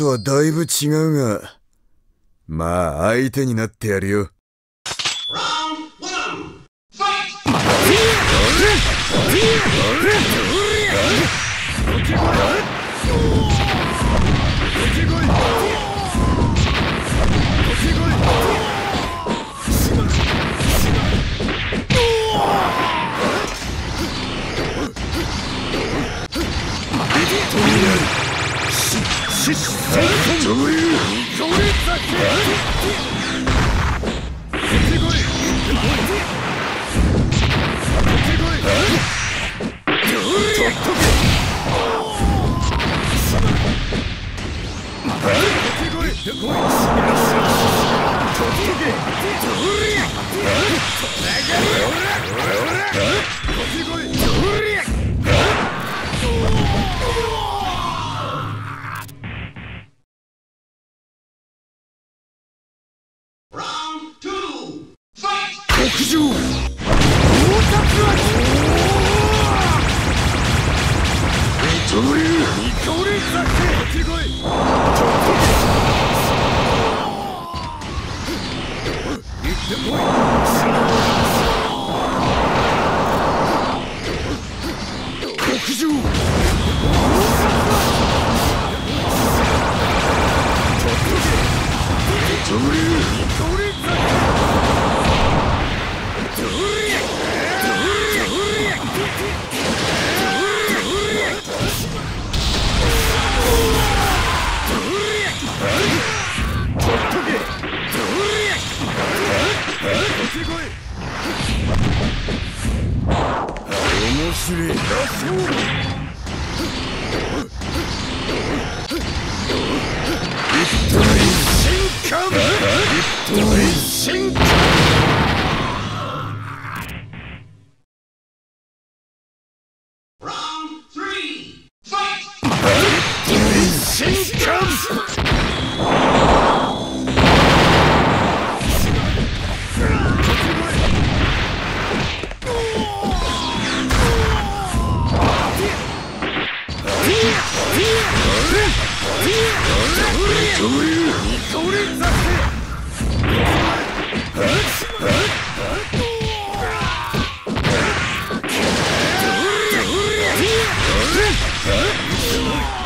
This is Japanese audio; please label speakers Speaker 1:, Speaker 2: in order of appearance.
Speaker 1: とはだいぶ違うが、まあ相手になってやるよ。Round one. Fight! 死戦闘上流上流だけ
Speaker 2: 出てこい出てこい取っとけ出てこい北上。
Speaker 1: 到達
Speaker 2: は見と
Speaker 1: れる見ってこい。るうする一刀一進化
Speaker 2: 進化 Huh?